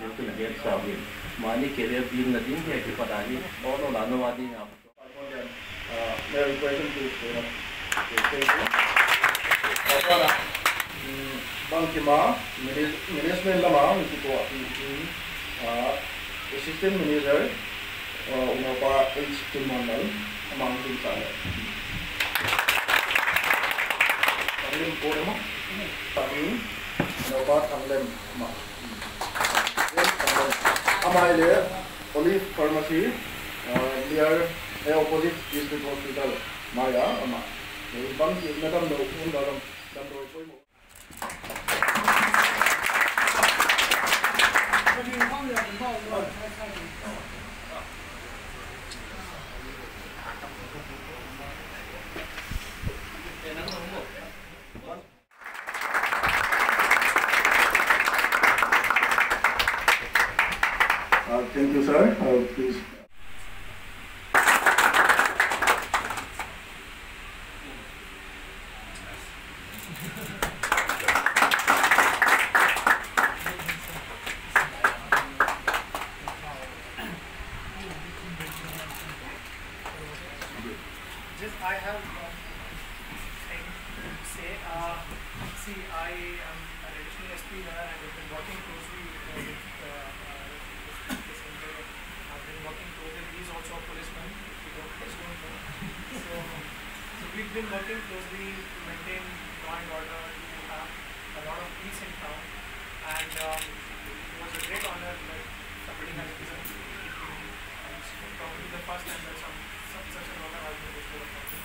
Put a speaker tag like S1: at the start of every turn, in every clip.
S1: बिल्कुल गैर साबिन मानी कैरियर बीइंग नथिंग के कि पता नहीं और नो
S2: लानो वादी ना मेरा रिक्वेशन टू अपना bang kima management lama itu tu assistant manager unapa H team mandal amang team sana. Tanglem boleh mak? Tanglem unapa tanglem mak. Amalie Olive Pharmacy. Uh, we are uh, opposite district hospital. Maya, Ama. There is one here, Madam Lokun, Madam Dr. Oipoimo. Thank you. Thank you, sir. Uh, Please.
S3: Just I have one thing to say. Uh, see, I am an additional SP and I've been working closely uh, with uh, uh, this Sanjay. Been working. He's also a policeman. Don't know. So, so we've been working closely to maintain law and order, to have a lot of peace in town. And um, it was a great honor that somebody has given. And it's probably the first time that some, some such an honor has been bestowed upon me.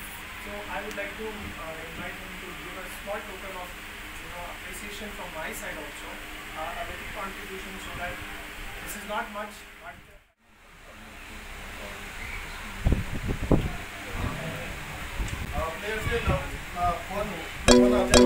S3: So I would like to uh, invite him to give a small token of you know appreciation from my side also, uh, a little contribution so that this is not much, but
S2: Não, não, não.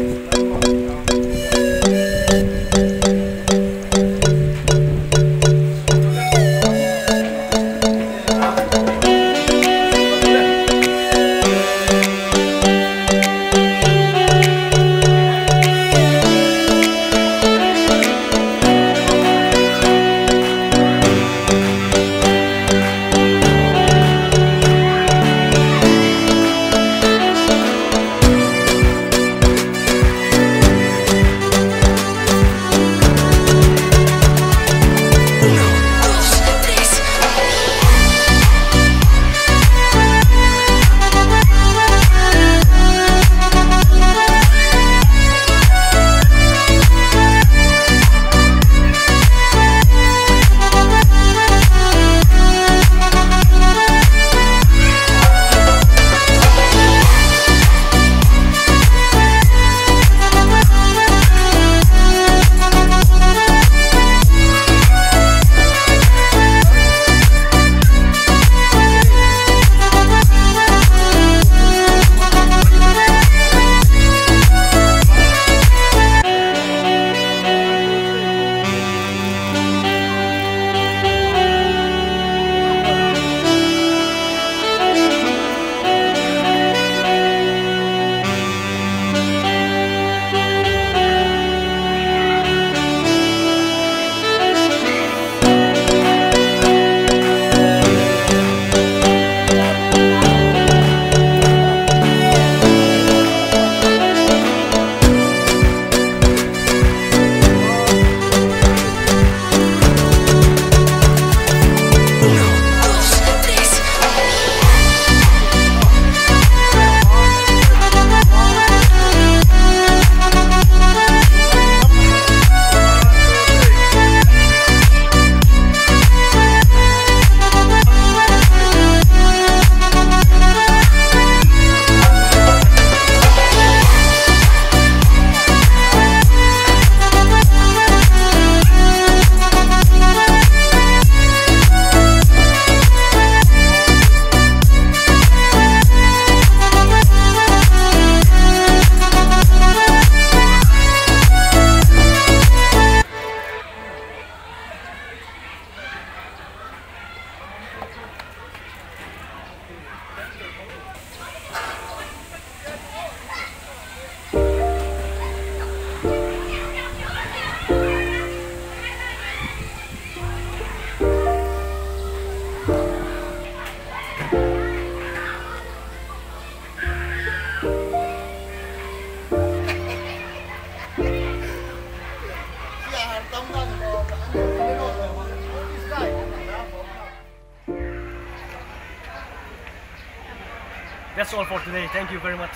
S1: That's all for today. Thank you very much.